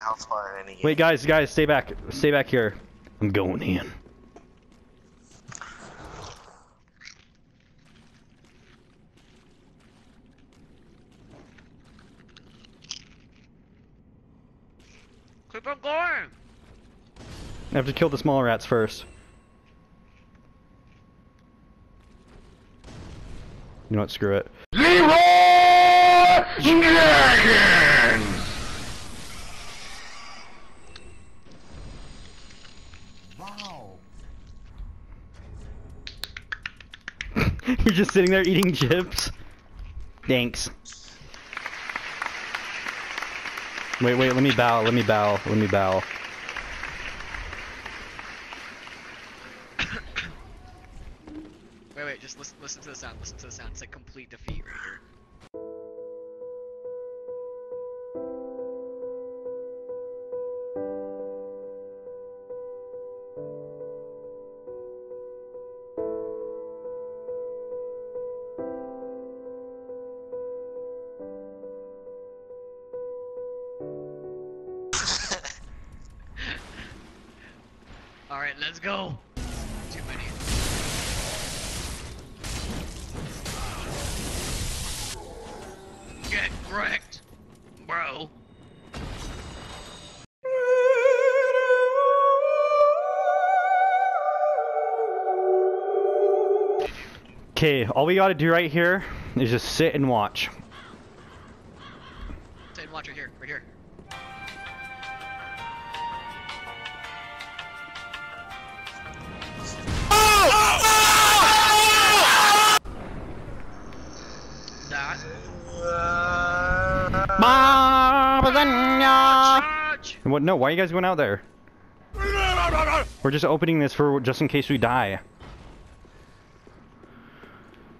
health bar in any game. Wait, guys, guys, stay back. Stay back here. I'm going in. Keep on going! I have to kill the small rats first. You know what? Screw it. You're just sitting there eating chips. Thanks. Wait, wait, let me bow, let me bow, let me bow. Wait, wait, just listen, listen to the sound, listen to the sound. It's like complete defeat right here. Alright, let's go! Too many. Get wrecked, bro. Okay, all we gotta do right here is just sit and watch. Sit and watch right here, right here. What? No, why are you guys going out there? We're just opening this for just in case we die.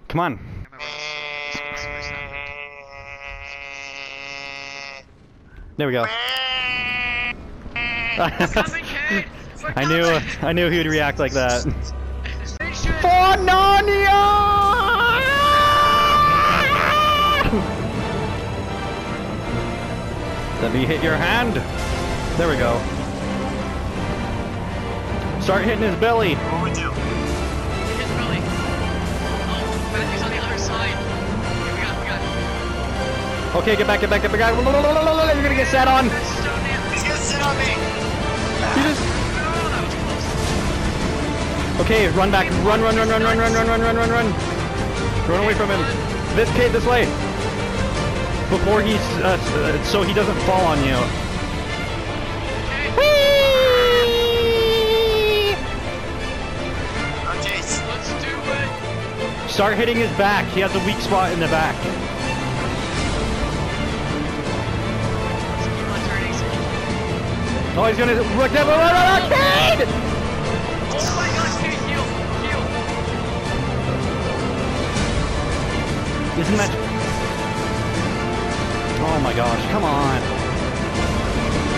Come on. There we go. I knew! I knew he would react like that. For Narnia! Let me hit your hand. There we go. Start hitting his belly. What we do? Hit his belly. Oh, Matthew's on the other side. Okay, we got, we got. Okay, get back, get back, get back. You're gonna get sat on. This is so damn. He's gonna sit on me! You just- Oh, that was close. Okay, run back. Run, run, run, run, run, run, run, run, run, run, run. Run away from him. This kid, this way. Before he's, uh, uh, so he doesn't fall on you. Start hitting his back. He has a weak spot in the back. Oh, he's gonna look at kid! Oh my gosh, dude, heal, heal. Isn't that? Oh my gosh! Come on!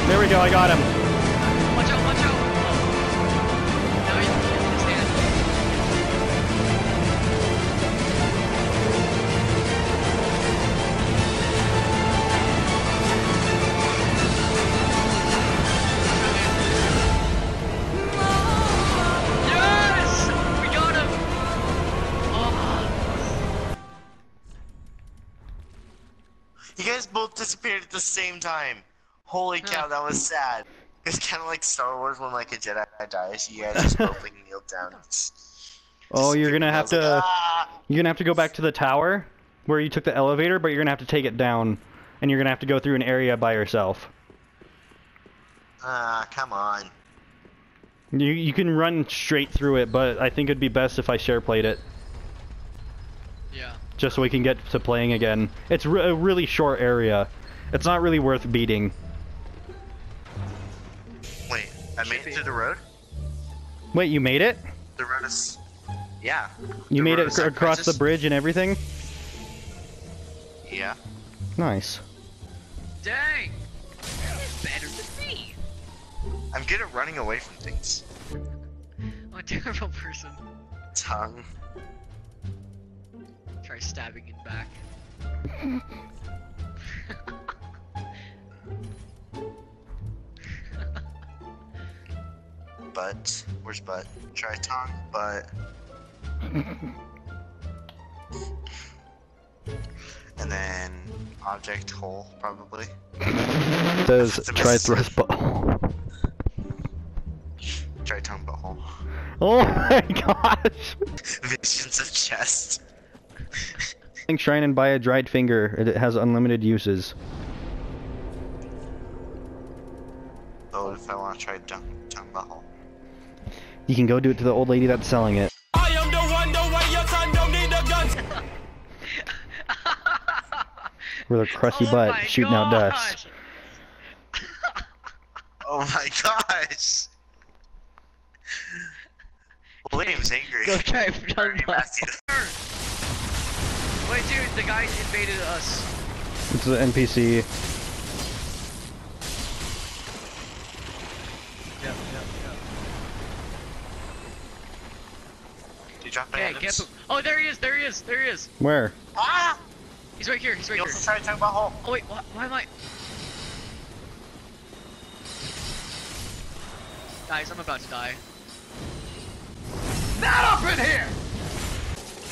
There we go. I got him. Disappeared at the same time. Holy cow, that was sad. It's kind of like Star Wars when like a Jedi dies. You guys just both like kneel down. Oh, you're gonna have to. Ah! You're gonna have to go back to the tower where you took the elevator, but you're gonna have to take it down, and you're gonna have to go through an area by yourself. Ah, come on. You you can run straight through it, but I think it'd be best if I share played it, yeah. Just so we can get to playing again. It's re a really short area. It's not really worth beating. Wait, I made it to the road? Wait, you made it? The road is. Yeah. You The made it it is ac- San across the bridge and everything? Yeah. Nice. Dang! You're better than me! I'm good at running away from things. I'm a terrible person. Tongue. Try stabbing it back. butt. Where's butt? Try tongue, butt. and then object hole, probably. Says It's a try miss. thrust butthole. Try tongue, butthole. Oh my gosh! Visions of chest. Think shrine and buy a dried finger. It has unlimited uses. Oh, if I want to try tongue, tongue, butthole. You can go do it to the old lady that's selling it. I am the one, the way your son don't need a gun. With her crusty Oh butt my shooting out dust. Oh my gosh! William's angry. Go try tongue Very messy. Wait, dude, the guy invaded us. It's an NPC. Yep, yep, yep. Did you drop any get items? Oh, there he is, there he is, there he is. Where? Ah! He's right here, he's right You here. also tried about butthole. Oh wait, why, why am I? Guys, I'm about to die. Not up in here.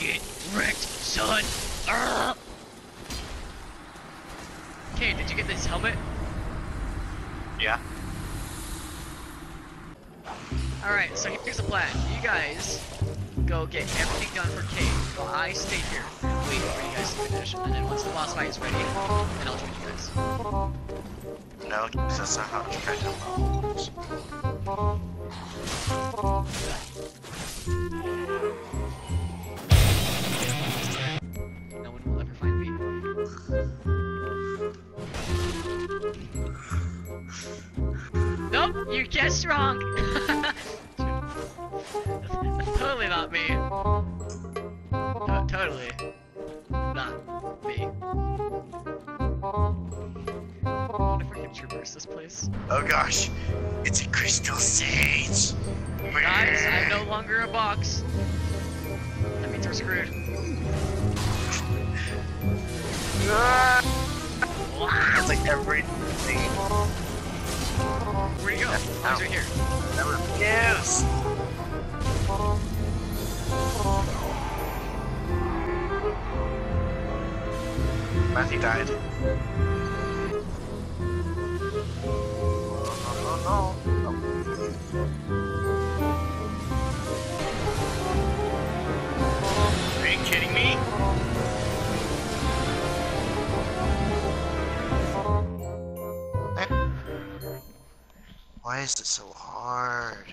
Get wrecked, son! Uh. Okay, did you get this helmet? Yeah. Alright, so here's the plan. You guys go get everything done for Kate while I stay here and wait for you guys to finish. And then once the boss fight is ready, then I'll join you guys. No, that's not how to try Guessed wrong. That's totally not me. To- totally not me. If we can traverse this place. Oh gosh, it's a crystal sage. Guys, I'm no longer a box. That means we're screwed. It's like everything. Where'd he go? Oh, he's right here. Refuse. Matthew died. Why is it so hard?